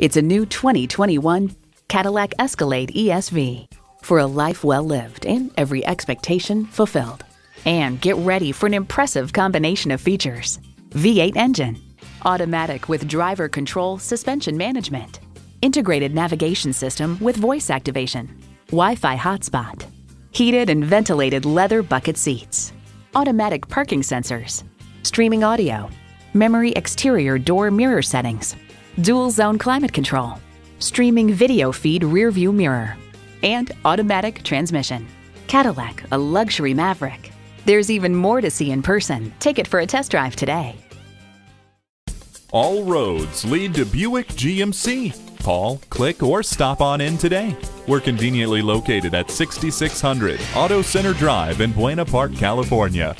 It's a new 2021 Cadillac Escalade ESV for a life well lived and every expectation fulfilled. And get ready for an impressive combination of features V8 engine, automatic with driver control suspension management, integrated navigation system with voice activation, Wi Fi hotspot, heated and ventilated leather bucket seats, automatic parking sensors, streaming audio, memory exterior door mirror settings, dual zone climate control, streaming video feed rear view mirror, and automatic transmission. Cadillac, a luxury maverick. There's even more to see in person. Take it for a test drive today. All roads lead to Buick GMC. Call, click, or stop on in today. We're conveniently located at 6600 Auto Center Drive in Buena Park, California.